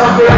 Obrigado.